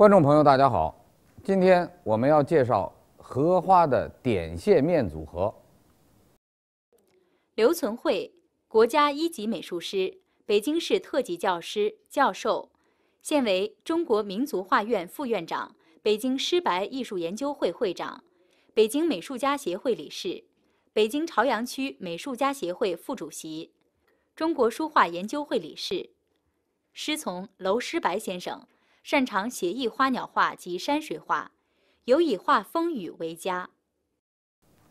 观众朋友，大家好，今天我们要介绍荷花的点线面组合。刘存慧，国家一级美术师，北京市特级教师、教授，现为中国民族画院副院长、北京诗白艺术研究会会长、北京美术家协会理事、北京朝阳区美术家协会副主席、中国书画研究会理事。师从娄师白先生，擅长写意花鸟画及山水画，尤以画风雨为佳。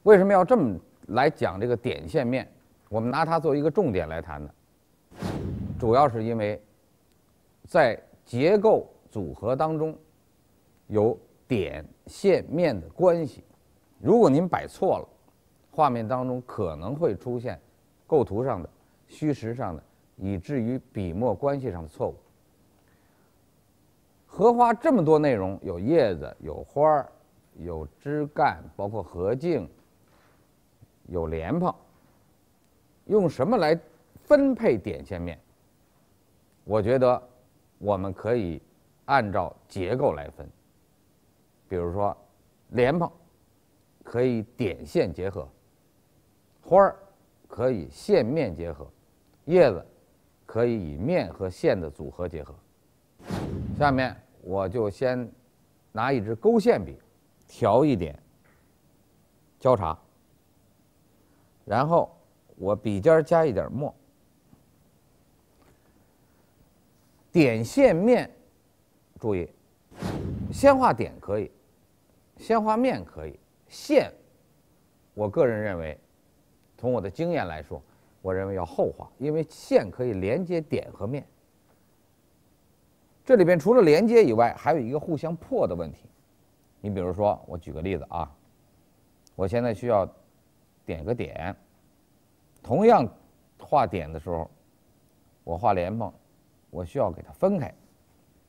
为什么要这么来讲这个点线面？我们拿它作为一个重点来谈呢，主要是因为在结构组合当中有点线面的关系。如果您摆错了，画面当中可能会出现构图上的、虚实上的。以至于笔墨关系上的错误。荷花这么多内容，有叶子，有花儿，有枝干，包括荷茎，有莲蓬。用什么来分配点线面？我觉得我们可以按照结构来分。比如说，莲蓬可以点线结合，花儿可以线面结合，叶子。可以以面和线的组合结合。下面我就先拿一支勾线笔，调一点焦茶，然后我笔尖加一点墨。点线面，注意，先画点可以，先画面可以，线，我个人认为，从我的经验来说。我认为要后画，因为线可以连接点和面。这里边除了连接以外，还有一个互相破的问题。你比如说，我举个例子啊，我现在需要点个点，同样画点的时候，我画莲蓬，我需要给它分开，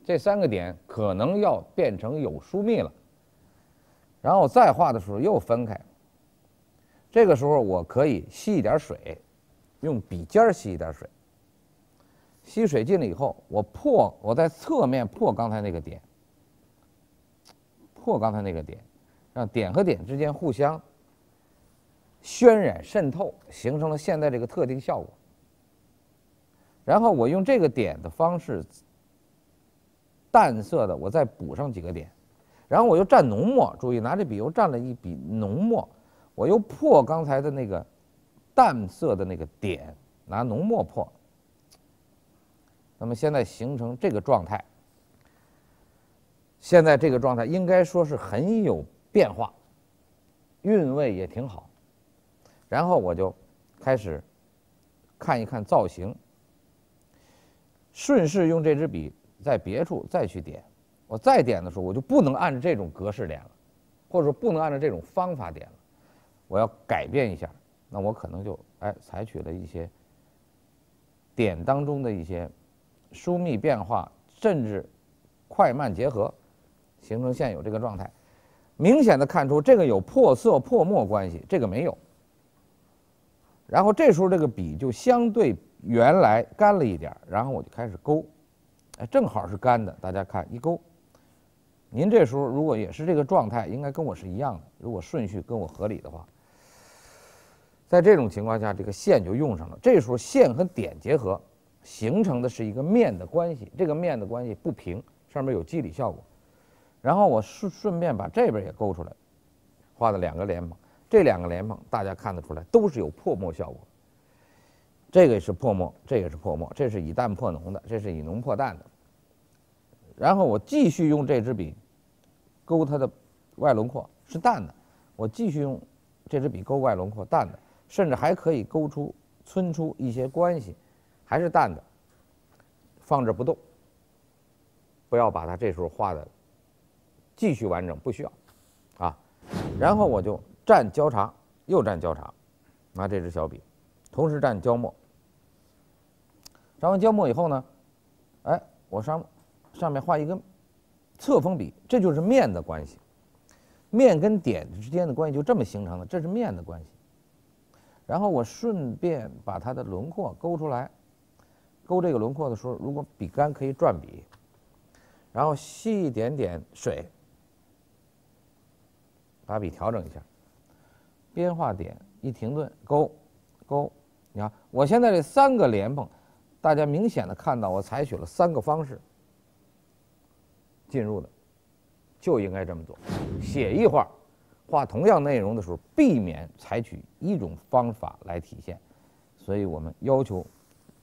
这三个点可能要变成有疏密了。然后再画的时候又分开，这个时候我可以吸一点水。用笔尖吸一点水，吸水进了以后，我破，我在侧面破刚才那个点，破刚才那个点，让点和点之间互相渲染渗透，形成了现在这个特定效果。然后我用这个点的方式，淡色的，我再补上几个点，然后我又蘸浓墨，注意拿这笔又蘸了一笔浓墨，我又破刚才的那个。淡色的那个点，拿浓墨破。那么现在形成这个状态，现在这个状态应该说是很有变化，韵味也挺好。然后我就开始看一看造型，顺势用这支笔在别处再去点。我再点的时候，我就不能按照这种格式点了，或者说不能按照这种方法点了，我要改变一下。那我可能就哎采取了一些点当中的一些疏密变化，甚至快慢结合，形成现有这个状态。明显的看出这个有破色破墨关系，这个没有。然后这时候这个笔就相对原来干了一点然后我就开始勾，哎，正好是干的，大家看一勾。您这时候如果也是这个状态，应该跟我是一样的。如果顺序跟我合理的话。在这种情况下，这个线就用上了。这时候线和点结合，形成的是一个面的关系。这个面的关系不平，上面有肌理效果。然后我顺顺便把这边也勾出来，画了两个莲蓬。这两个莲蓬大家看得出来，都是有破墨效果。这个是破墨，这个是破墨，这是以淡破浓的，这是以浓破淡的。然后我继续用这支笔勾它的外轮廓，是淡的。我继续用这支笔勾外轮廓，淡的。甚至还可以勾出、皴出一些关系，还是淡的，放这不动，不要把它这时候画的继续完整，不需要，啊，然后我就蘸焦茶，又蘸焦茶，拿这支小笔，同时蘸焦墨，蘸完焦墨以后呢，哎，我上上面画一根侧锋笔，这就是面的关系，面跟点之间的关系就这么形成的，这是面的关系。然后我顺便把它的轮廓勾出来，勾这个轮廓的时候，如果笔杆可以转笔，然后吸一点点水，把笔调整一下，边画点一停顿，勾勾。你看，我现在这三个莲蓬，大家明显的看到我采取了三个方式进入的，就应该这么做。写一画，画同样内容的时候，避免采取一种方法来体现，所以我们要求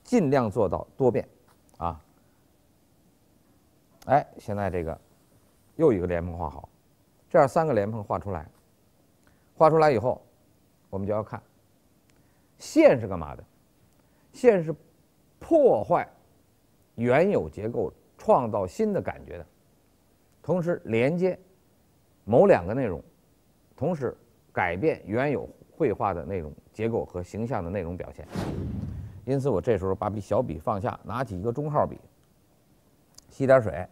尽量做到多变，啊。哎，现在这个又一个莲蓬画好，这样三个莲蓬画出来，画出来以后，我们就要看线是干嘛的？线是破坏原有结构，创造新的感觉的，同时连接某两个内容，同时改变原有绘画的内容结构和形象的内容表现。因此，我这时候把笔小笔放下，拿起一个中号笔，吸点水。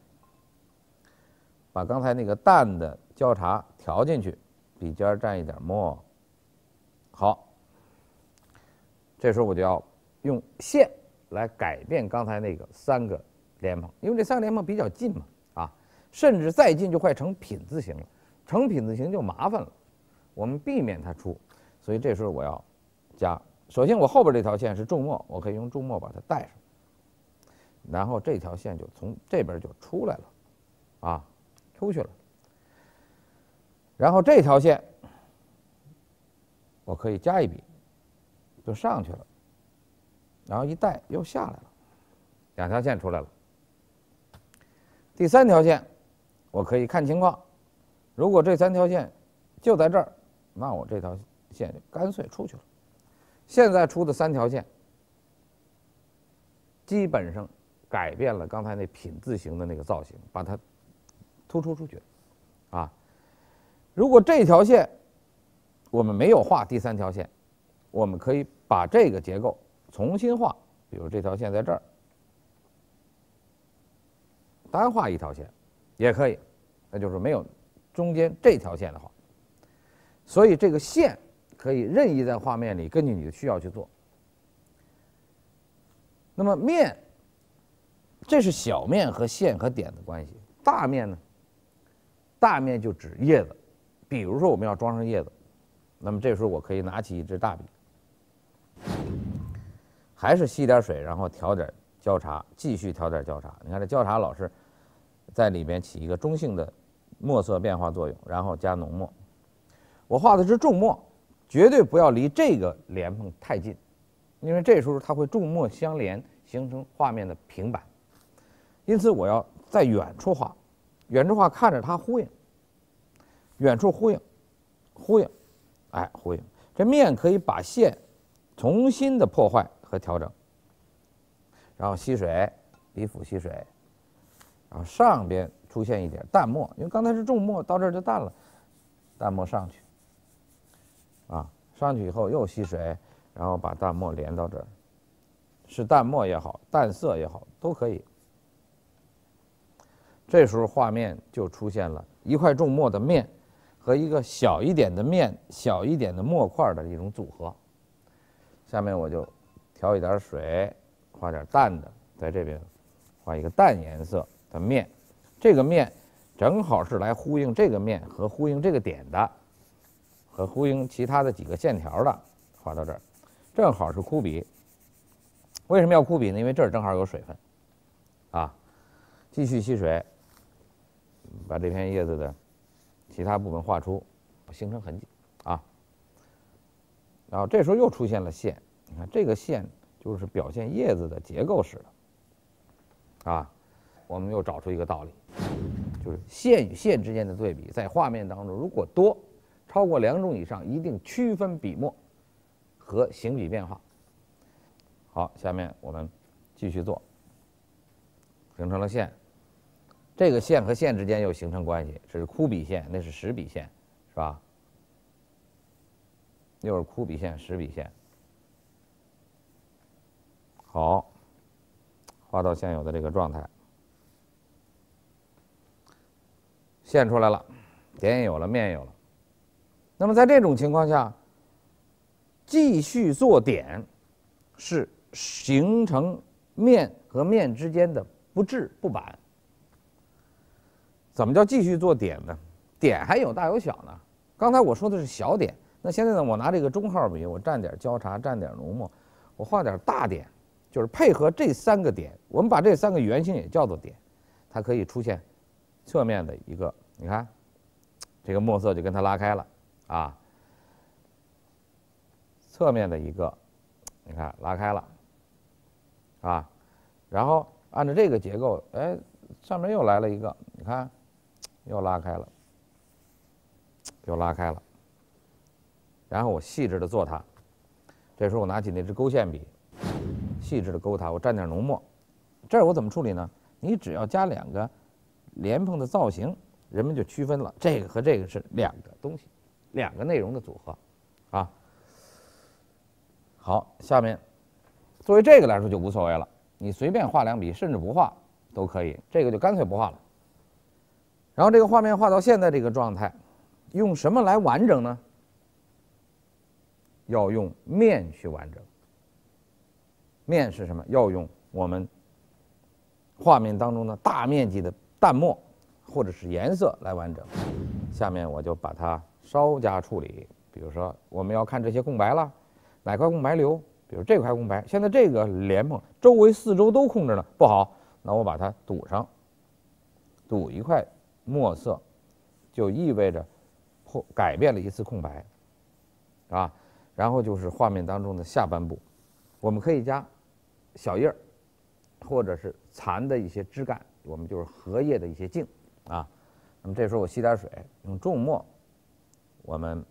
把刚才那个淡的焦茶调进去，笔尖蘸一点墨。好，这时候我就要用线来改变刚才那个三个莲蓬，因为这三个莲蓬比较近嘛，啊，甚至再近就快成品字形了，成品字形就麻烦了，我们避免它出，所以这时候我要加。首先，我后边这条线是重墨，我可以用重墨把它带上，然后这条线就从这边就出来了，啊。出去了，然后这条线我可以加一笔，就上去了，然后一带又下来了，两条线出来了。第三条线我可以看情况，如果这三条线就在这儿，那我这条线就干脆出去了。现在出的三条线基本上改变了刚才那品字形的那个造型，把它。突出出去，啊！如果这条线我们没有画第三条线，我们可以把这个结构重新画。比如这条线在这儿，单画一条线也可以，那就是没有中间这条线的话。所以这个线可以任意在画面里根据你的需要去做。那么面，这是小面和线和点的关系，大面呢？大面就指叶子，比如说我们要装上叶子，那么这时候我可以拿起一支大笔，还是吸点水，然后调点焦茶，继续调点焦茶。你看这焦茶老是在里边起一个中性的墨色变化作用，然后加浓墨。我画的是重墨，绝对不要离这个莲蓬太近，因为这时候它会重墨相连，形成画面的平板。因此我要在远处画。远处画看着它呼应，远处呼应，呼应，哎，呼应。这面可以把线重新的破坏和调整，然后吸水，笔腹吸水，然后上边出现一点淡墨，因为刚才是重墨，到这儿就淡了，淡墨上去，啊，上去以后又吸水，然后把淡墨连到这儿，是淡墨也好，淡色也好，都可以。这时候画面就出现了一块重墨的面和一个小一点的面、小一点的墨块的一种组合。下面我就调一点水，画点淡的，在这边画一个淡颜色的面。这个面正好是来呼应这个面和呼应这个点的，和呼应其他的几个线条的。画到这儿，正好是枯笔。为什么要枯笔呢？因为这儿正好有水分，啊，继续吸水。把这片叶子的其他部分画出，形成痕迹啊。然后这时候又出现了线，你看这个线就是表现叶子的结构式的啊。我们又找出一个道理，就是线与线之间的对比，在画面当中如果多超过两种以上，一定区分笔墨和行笔变化。好，下面我们继续做，形成了线。这个线和线之间又形成关系，这是枯笔线，那是实笔线，是吧？又是枯笔线、实笔线。好，画到现有的这个状态，线出来了，点也有了，面有了。那么在这种情况下，继续做点，是形成面和面之间的不质不板。怎么叫继续做点呢？点还有大有小呢。刚才我说的是小点，那现在呢，我拿这个中号笔，我蘸点交叉，蘸点浓墨，我画点大点，就是配合这三个点，我们把这三个圆形也叫做点，它可以出现侧面的一个，你看，这个墨色就跟它拉开了啊，侧面的一个，你看拉开了啊，然后按照这个结构，哎，上面又来了一个，你看，又拉开了。又拉开了，然后我细致的做它。这时候我拿起那支勾线笔，细致的勾它。我蘸点浓墨。这儿我怎么处理呢？你只要加两个莲蓬的造型，人们就区分了这个和这个是两个东西，两个内容的组合，啊。好，下面作为这个来说就无所谓了，你随便画两笔，甚至不画都可以。这个就干脆不画了。然后这个画面画到现在这个状态。用什么来完整呢？要用面去完整。面是什么？要用我们画面当中的大面积的淡墨或者是颜色来完整。下面我就把它稍加处理。比如说，我们要看这些空白了，哪块空白留？比如这块空白，现在这个莲蓬周围四周都空着呢，不好，那我把它堵上，堵一块墨色，就意味着。改变了一次空白，啊，然后就是画面当中的下半部，我们可以加小叶儿，或者是残的一些枝干，我们就是荷叶的一些茎，啊，那么这时候我吸点水，用重墨，我们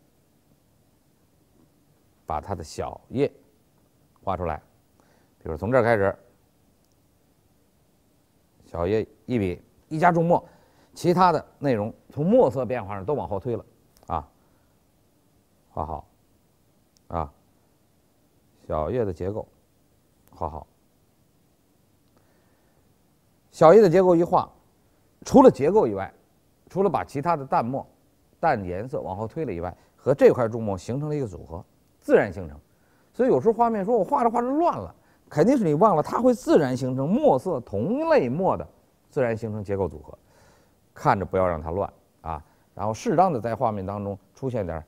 把它的小叶画出来，比如从这儿开始，小叶一笔一加重墨，其他的内容从墨色变化上都往后推了。啊，画好，啊，小叶的结构画好，小叶的结构一画，除了结构以外，除了把其他的淡墨、淡颜色往后推了以外，和这块注墨形成了一个组合，自然形成。所以有时候画面说我画着画着乱了，肯定是你忘了它会自然形成墨色同类墨的自然形成结构组合，看着不要让它乱啊。然后适当的在画面当中出现点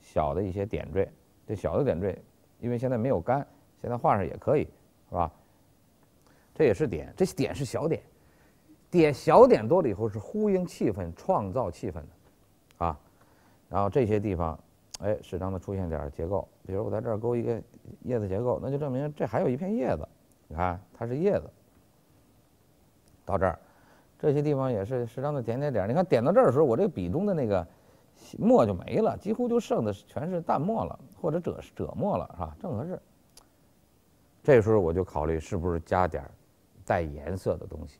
小的一些点缀，这小的点缀，因为现在没有干，现在画上也可以，是吧？这也是点，这些点是小点，点小点多了以后是呼应气氛、创造气氛的，啊。然后这些地方，哎，适当的出现点结构，比如我在这儿勾一个叶子结构，那就证明这还有一片叶子，你看它是叶子。到这儿。这些地方也是适当的点点点，你看点到这儿的时候，我这个笔中的那个墨就没了，几乎就剩的全是淡墨了，或者赭赭墨了，是吧？正合适。这时候我就考虑是不是加点带颜色的东西，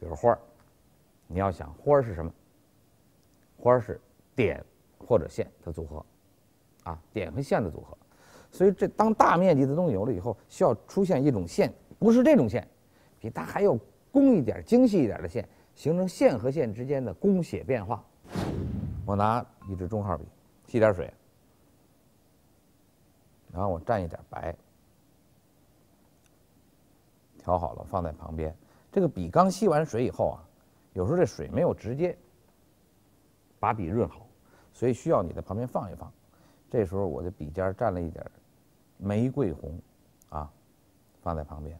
比如花儿。你要想花儿是什么？花是点或者线的组合，啊，点和线的组合。所以这当大面积的东西有了以后，需要出现一种线，不是这种线，比它还要。工一点、精细一点的线，形成线和线之间的工写变化。我拿一支中号笔，吸点水，然后我蘸一点白，调好了放在旁边。这个笔刚吸完水以后啊，有时候这水没有直接把笔润好，所以需要你在旁边放一放。这时候我的笔尖蘸了一点玫瑰红，啊，放在旁边。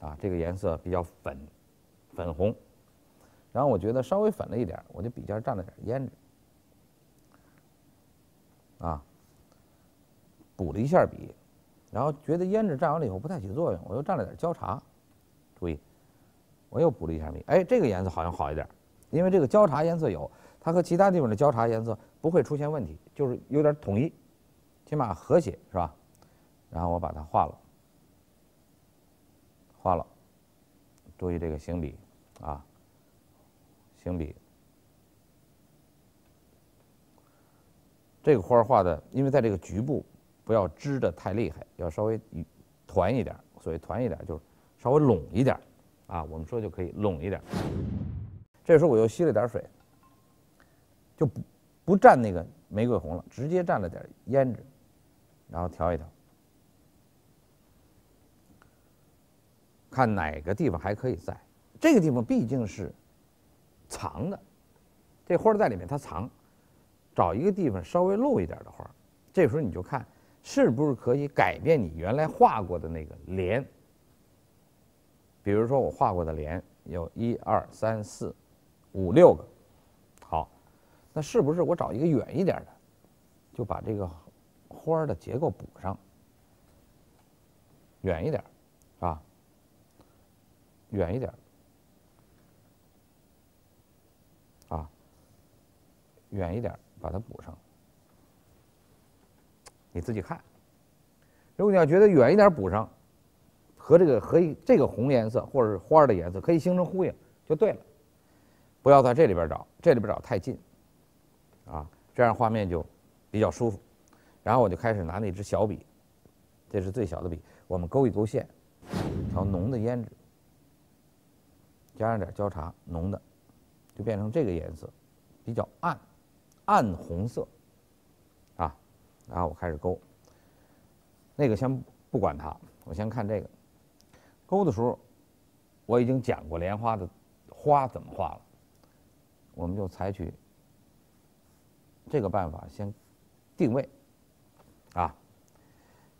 啊，这个颜色比较粉，粉红，然后我觉得稍微粉了一点，我就笔尖蘸了点胭脂，啊，补了一下笔，然后觉得胭脂蘸完了以后不太起作用，我又蘸了点焦茶，注意，我又补了一下笔，哎，这个颜色好像好一点，因为这个交叉颜色有，它和其他地方的交叉颜色不会出现问题，就是有点统一，起码和谐是吧？然后我把它画了。画了，注意这个行笔啊，行笔。这个花画的，因为在这个局部不要支的太厉害，要稍微团一点。所谓团一点，就是稍微拢一点啊。我们说就可以拢一点。这时候我又吸了点水，就不不蘸那个玫瑰红了，直接蘸了点胭脂，然后调一调。看哪个地方还可以在，这个地方毕竟是藏的，这花在里面它藏，找一个地方稍微露一点的花，这时候你就看是不是可以改变你原来画过的那个莲。比如说我画过的莲有一二三四五六个，好，那是不是我找一个远一点的，就把这个花的结构补上，远一点，啊，远一点。啊远一点，把它补上。你自己看。如果你要觉得远一点补上，和这个和这个红颜色或者是花的颜色可以形成呼应，就对了。不要在这里边找，这里边找太近，啊，这样画面就比较舒服。然后我就开始拿那支小笔，这是最小的笔，我们勾一勾线，调浓的胭脂，加上点焦茶，浓的，就变成这个颜色，比较暗。暗红色，啊，然后我开始勾。那个先不管它，我先看这个。勾的时候，我已经讲过莲花的花怎么画了，我们就采取这个办法，先定位，啊，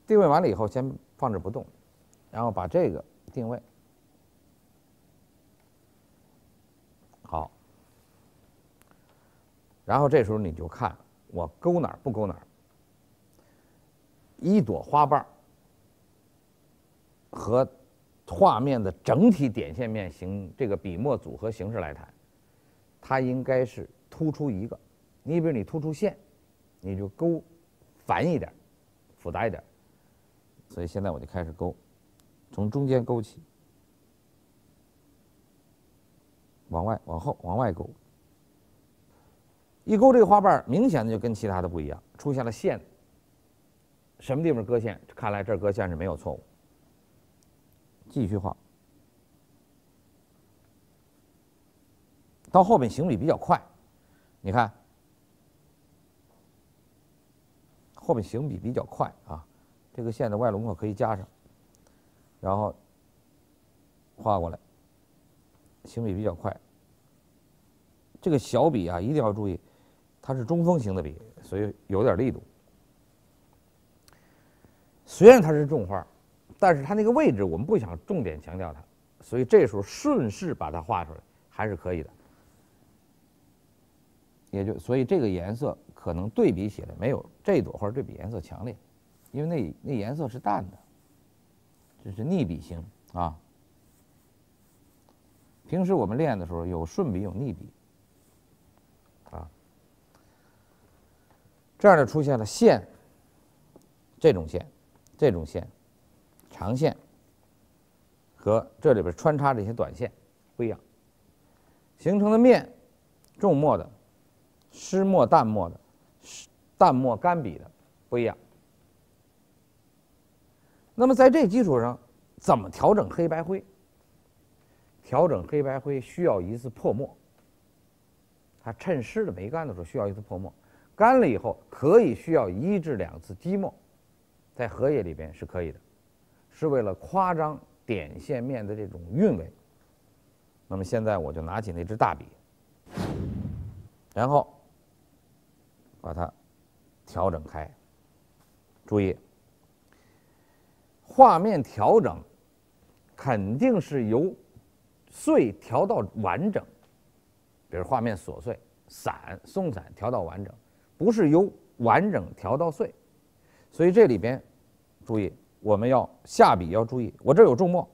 定位完了以后，先放这不动，然后把这个定位，好。然后这时候你就看我勾哪儿不勾哪儿。一朵花瓣和画面的整体点线面形这个笔墨组合形式来谈，它应该是突出一个。你比如你突出线，你就勾繁一点，复杂一点。所以现在我就开始勾，从中间勾起，往外往后往外勾。一勾这个花瓣，明显的就跟其他的不一样，出现了线。什么地方割线？看来这儿割线是没有错误。继续画，到后面行笔比较快，你看，后面行笔比较快啊，这个线的外轮廓可以加上，然后画过来，行笔比较快。这个小笔啊，一定要注意。它是中锋型的笔，所以有点力度。虽然它是重画，但是它那个位置我们不想重点强调它，所以这时候顺势把它画出来还是可以的。也就所以这个颜色可能对比起来没有这朵花对比颜色强烈，因为那那颜色是淡的，这是逆笔型啊。平时我们练的时候有顺笔有逆笔。这样就出现了线，这种线，这种线，长线和这里边穿插这些短线不一样，形成的面，重墨的、湿墨淡墨的、淡墨干笔的不一样。那么在这基础上，怎么调整黑白灰？调整黑白灰需要一次破墨，它趁湿的没干的时候需要一次破墨。干了以后，可以需要一至两次积墨，在荷叶里边是可以的，是为了夸张点线面的这种韵味。那么现在我就拿起那支大笔，然后把它调整开。注意，画面调整肯定是由碎调到完整，比如画面琐碎、散、松散调到完整。不是由完整调到碎，所以这里边注意，我们要下笔要注意。我这有重墨，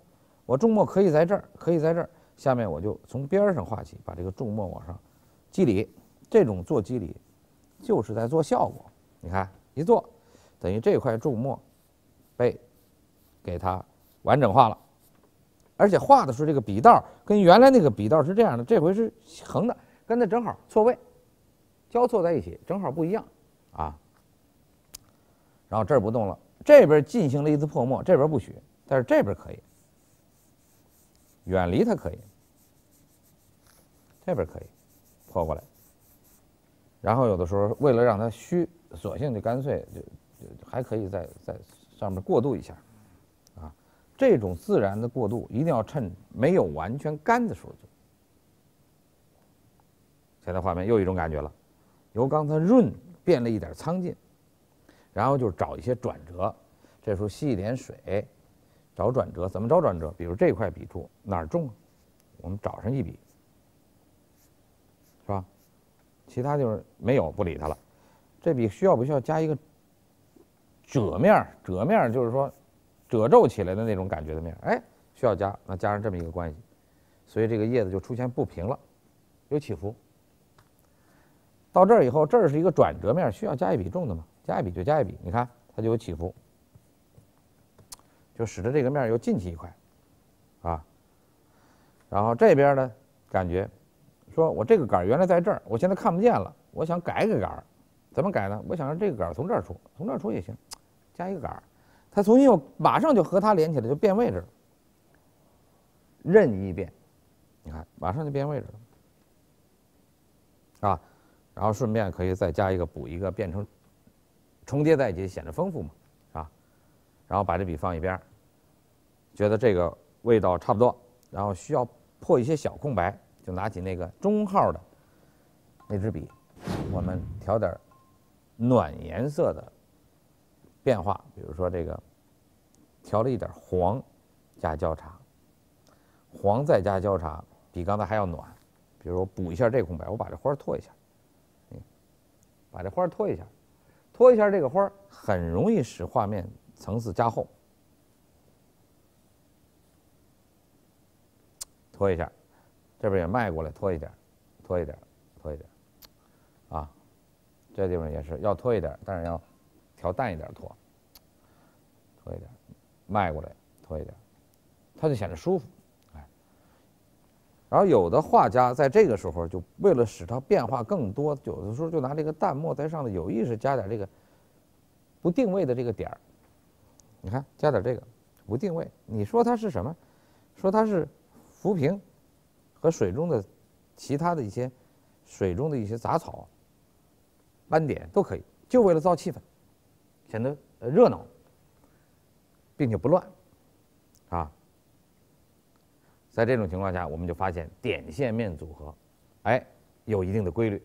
我重墨可以在这儿，可以在这儿。下面我就从边上画起，把这个重墨往上肌理。这种做肌理，就是在做效果。你看一做，等于这块重墨被给它完整化了，而且画的时候这个笔道跟原来那个笔道是这样的，这回是横的，跟它正好错位。交错在一起，正好不一样，啊。然后这儿不动了，这边进行了一次破墨，这边不许，但是这边可以，远离它可以，这边可以破过来。然后有的时候为了让它虚，索性就干脆就就还可以在在上面过渡一下，啊，这种自然的过渡一定要趁没有完全干的时候做。现在画面又一种感觉了，由刚才润变了一点苍劲，然后就是找一些转折，这时候吸一点水，找转折，怎么找转折？比如这块笔触哪儿重，我们找上一笔，是吧？其他就是没有，不理它了。这笔需要不需要加一个褶面？褶面就是说褶皱起来的那种感觉的面，哎，需要加，那加上这么一个关系，所以这个叶子就出现不平了，有起伏。到这儿以后，这是一个转折面，需要加一笔重的吗？加一笔就加一笔，你看它就有起伏，就使得这个面又进去一块，啊。然后这边呢，感觉说我这个杆原来在这儿，我现在看不见了，我想改个杆怎么改呢？我想让这个杆从这儿出，从这儿出也行，加一个杆它重新又马上就和它连起来，就变位置了，任意变，你看马上就变位置了，啊。然后顺便可以再加一个补一个，变成重叠在一起，显得丰富嘛，啊，然后把这笔放一边觉得这个味道差不多，然后需要破一些小空白，就拿起那个中号的那支笔，我们调点暖颜色的变化，比如说这个调了一点黄加焦茶，黄再加焦茶比刚才还要暖，比如我补一下这空白，我把这花拖一下。把这花拖一下，拖一下这个花很容易使画面层次加厚。拖一下，这边也迈过来，拖一点，拖一点，拖一点，啊，这地方也是要拖一点，但是要调淡一点拖，拖一点，迈过来，拖一点，它就显得舒服。然后有的画家在这个时候就为了使它变化更多，有的时候就拿这个淡墨在上头有意识加点这个不定位的这个点儿。你看，加点这个不定位，你说它是什么？说它是浮萍和水中的其他的一些水中的一些杂草斑点都可以，就为了造气氛，显得热闹，并且不乱，啊。在这种情况下，我们就发现点线面组合，哎，有一定的规律，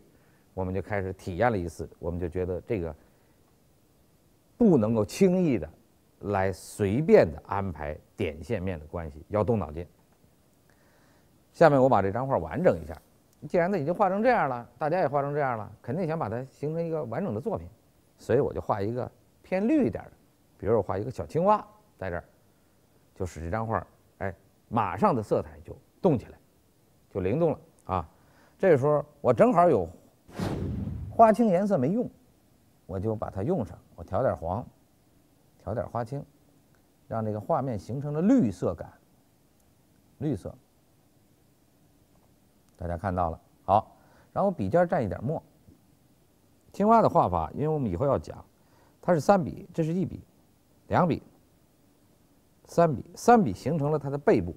我们就开始体验了一次，我们就觉得这个不能够轻易的来随便的安排点线面的关系，要动脑筋。下面我把这张画完整一下，既然它已经画成这样了，大家也画成这样了，肯定想把它形成一个完整的作品，所以我就画一个偏绿一点的，比如我画一个小青蛙在这儿，就使这张画。马上的色彩就动起来，就灵动了啊！这时候我正好有花青颜色没用，我就把它用上。我调点黄，调点花青，让这个画面形成了绿色感。绿色，大家看到了。好，然后笔尖蘸一点墨。青蛙的画法，因为我们以后要讲，它是三笔，这是一笔，两笔。三笔，三笔形成了它的背部，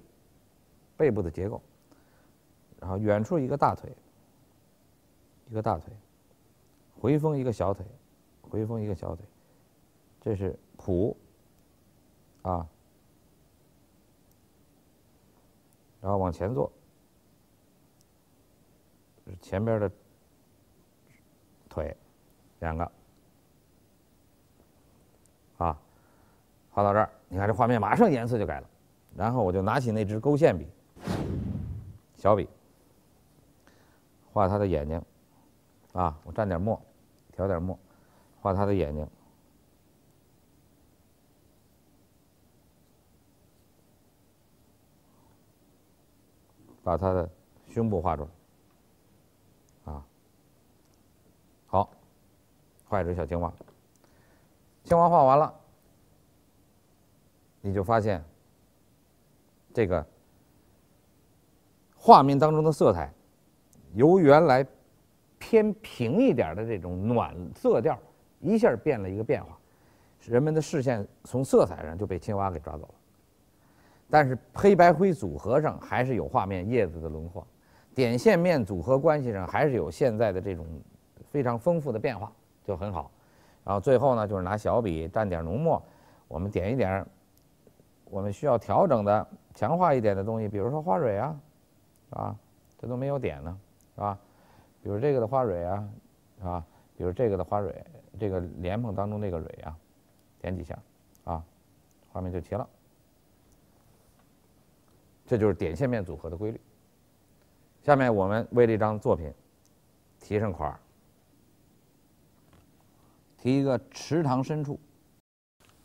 背部的结构。然后远处一个大腿，一个大腿，回风一个小腿，回风一个小腿，这是谱啊。然后往前坐，前边的腿两个啊。画到这儿，你看这画面马上颜色就改了，然后我就拿起那支勾线笔，小笔，画他的眼睛，啊，我蘸点墨，调点墨，画他的眼睛，把他的胸部画出来，啊，好，画一只小青蛙，青蛙画完了。你就发现，这个画面当中的色彩，由原来偏平一点的这种暖色调，一下变了一个变化，人们的视线从色彩上就被青蛙给抓走了。但是黑白灰组合上还是有画面叶子的轮廓，点线面组合关系上还是有现在的这种非常丰富的变化，就很好。然后最后呢，就是拿小笔蘸点浓墨，我们点一点。我们需要调整的、强化一点的东西，比如说花蕊啊，啊，这都没有点呢，是吧？比如这个的花蕊啊，是吧？比如这个的花蕊，这个莲蓬当中那个蕊啊，点几下，啊，画面就齐了。这就是点线面组合的规律。下面我们为这张作品提上款儿，提一个池塘深处，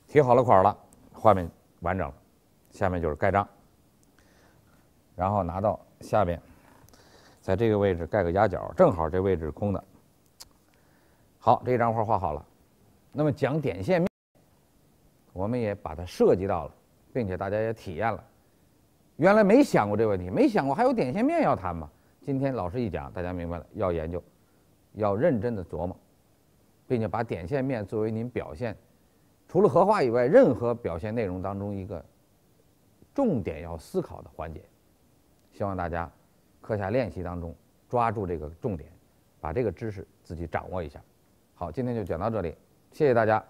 提好了款儿了，画面完整了。下面就是盖章，然后拿到下边，在这个位置盖个压角，正好这位置是空的。好，这张画画好了。那么讲点线面，我们也把它涉及到了，并且大家也体验了。原来没想过这个问题，没想过还有点线面要谈吗？今天老师一讲，大家明白了，要研究，要认真的琢磨，并且把点线面作为您表现，除了荷花以外，任何表现内容当中一个重点要思考的环节。希望大家课下练习当中抓住这个重点，把这个知识自己掌握一下。好，今天就讲到这里，谢谢大家。